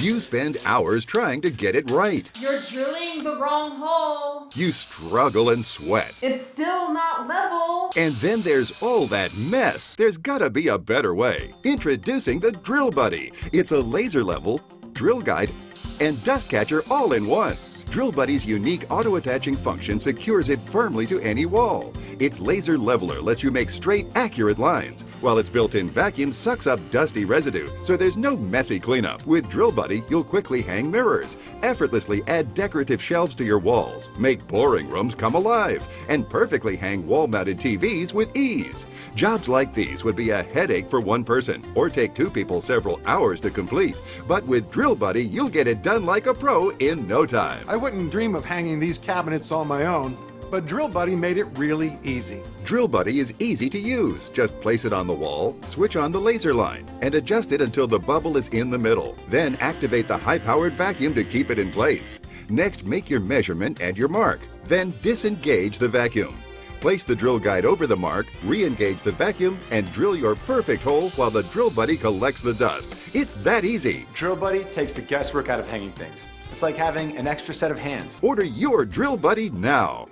You spend hours trying to get it right. You're drilling the wrong hole. You struggle and sweat. It's still not level. And then there's all that mess. There's gotta be a better way. Introducing the Drill Buddy. It's a laser level, drill guide, and dust catcher all in one. Drill Buddy's unique auto-attaching function secures it firmly to any wall. Its laser leveler lets you make straight, accurate lines, while its built-in vacuum sucks up dusty residue, so there's no messy cleanup. With Drill Buddy, you'll quickly hang mirrors, effortlessly add decorative shelves to your walls, make boring rooms come alive, and perfectly hang wall-mounted TVs with ease. Jobs like these would be a headache for one person, or take two people several hours to complete. But with Drill Buddy, you'll get it done like a pro in no time. I wouldn't dream of hanging these cabinets on my own, but Drill Buddy made it really easy. Drill Buddy is easy to use. Just place it on the wall, switch on the laser line, and adjust it until the bubble is in the middle. Then activate the high-powered vacuum to keep it in place. Next, make your measurement and your mark. Then disengage the vacuum. Place the drill guide over the mark, re-engage the vacuum, and drill your perfect hole while the Drill Buddy collects the dust. It's that easy. Drill Buddy takes the guesswork out of hanging things. It's like having an extra set of hands. Order your Drill Buddy now.